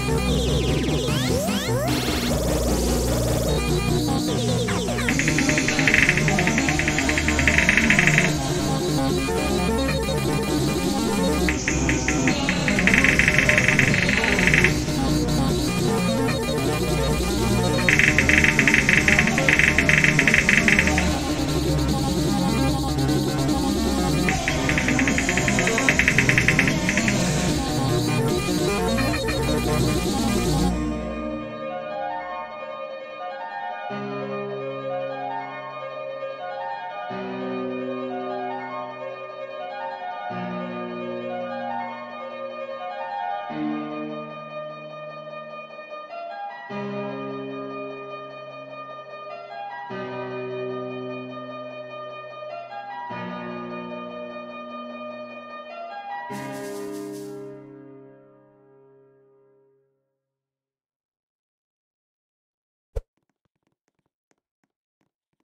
Oh,